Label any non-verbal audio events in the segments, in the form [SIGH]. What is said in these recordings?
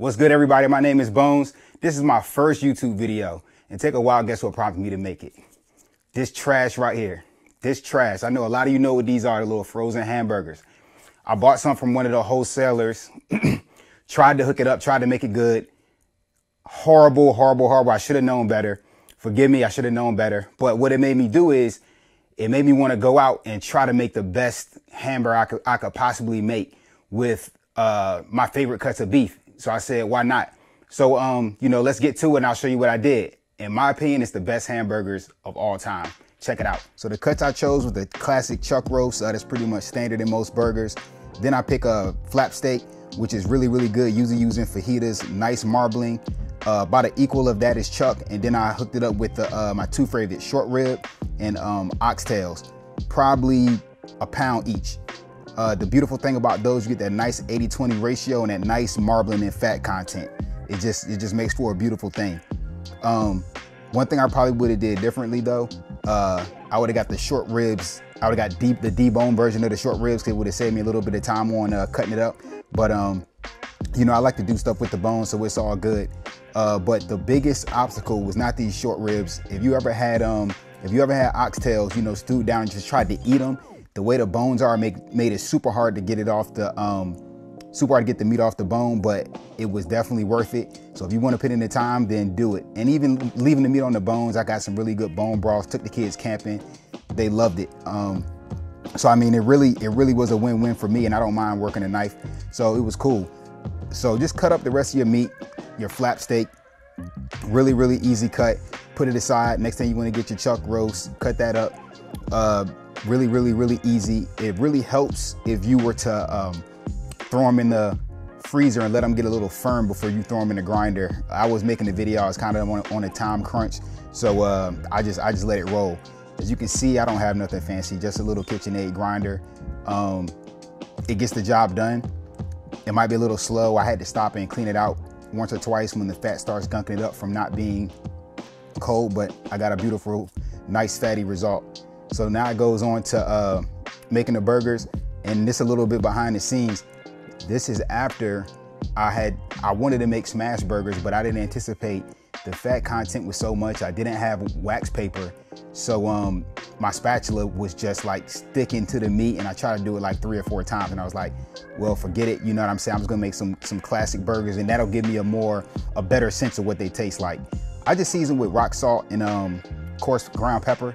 What's good, everybody? My name is Bones. This is my first YouTube video. And take a while, guess what prompted me to make it? This trash right here. This trash. I know a lot of you know what these are, the little frozen hamburgers. I bought some from one of the wholesalers, [CLEARS THROAT] tried to hook it up, tried to make it good. Horrible, horrible, horrible. I should have known better. Forgive me, I should have known better. But what it made me do is it made me want to go out and try to make the best hamburger I could, I could possibly make with uh, my favorite cuts of beef. So I said, why not? So, um, you know, let's get to it and I'll show you what I did. In my opinion, it's the best hamburgers of all time. Check it out. So the cuts I chose was the classic chuck roast. Uh, that's pretty much standard in most burgers. Then I pick a flap steak, which is really, really good. Usually using fajitas, nice marbling. Uh, about an equal of that is chuck. And then I hooked it up with the, uh, my two favorite short rib and um, oxtails. Probably a pound each. Uh, the beautiful thing about those, you get that nice 80-20 ratio and that nice marbling and fat content. It just, it just makes for a beautiful thing. Um, one thing I probably would have did differently though, uh, I would have got the short ribs. I would have got deep the debone version of the short ribs. It would have saved me a little bit of time on uh, cutting it up. But um, you know, I like to do stuff with the bone, so it's all good. Uh, but the biggest obstacle was not these short ribs. If you ever had um, if you ever had oxtails, you know, stewed down and just tried to eat them, the way the bones are make, made it super hard to get it off the, um, super hard to get the meat off the bone, but it was definitely worth it. So if you want to put in the time, then do it. And even leaving the meat on the bones, I got some really good bone broths, took the kids camping. They loved it. Um, so I mean, it really, it really was a win-win for me and I don't mind working a knife. So it was cool. So just cut up the rest of your meat, your flap steak, really, really easy cut. Put it aside. Next thing you want to get your chuck roast, cut that up. Uh, really, really, really easy. It really helps if you were to um, throw them in the freezer and let them get a little firm before you throw them in the grinder. I was making the video, I was kind of on, on a time crunch. So uh, I just I just let it roll. As you can see, I don't have nothing fancy, just a little KitchenAid grinder. Um, it gets the job done. It might be a little slow. I had to stop and clean it out once or twice when the fat starts gunking it up from not being cold, but I got a beautiful, nice fatty result. So now it goes on to uh, making the burgers and this a little bit behind the scenes. This is after I had, I wanted to make smash burgers, but I didn't anticipate the fat content was so much. I didn't have wax paper. So um, my spatula was just like sticking to the meat and I tried to do it like three or four times and I was like, well, forget it. You know what I'm saying? I'm just gonna make some, some classic burgers and that'll give me a more, a better sense of what they taste like. I just seasoned with rock salt and um, coarse ground pepper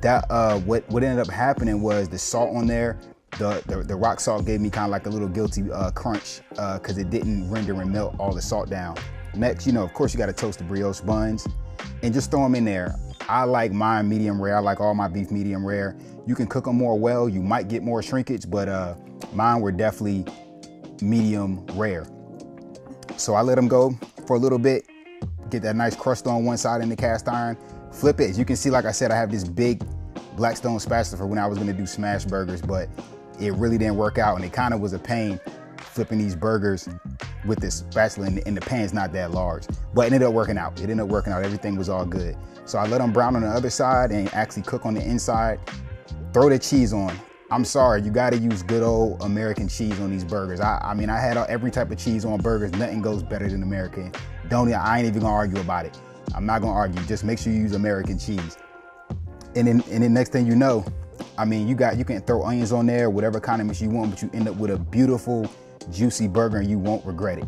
that uh, what what ended up happening was the salt on there, the the, the rock salt gave me kind of like a little guilty uh, crunch because uh, it didn't render and melt all the salt down. Next, you know, of course, you got to toast the brioche buns and just throw them in there. I like mine medium rare. I like all my beef medium rare. You can cook them more well. You might get more shrinkage, but uh, mine were definitely medium rare. So I let them go for a little bit, get that nice crust on one side in the cast iron, flip it. As you can see, like I said, I have this big Blackstone spatula for when I was gonna do smash burgers, but it really didn't work out and it kind of was a pain flipping these burgers with this spatula and, and the pan's not that large. But it ended up working out. It ended up working out. Everything was all good. So I let them brown on the other side and actually cook on the inside. Throw the cheese on. I'm sorry, you gotta use good old American cheese on these burgers. I, I mean, I had every type of cheese on burgers. Nothing goes better than American. Don't, I ain't even gonna argue about it. I'm not gonna argue. Just make sure you use American cheese. And then, and then next thing you know, I mean, you got you can throw onions on there, whatever kind of condiments you want, but you end up with a beautiful, juicy burger, and you won't regret it.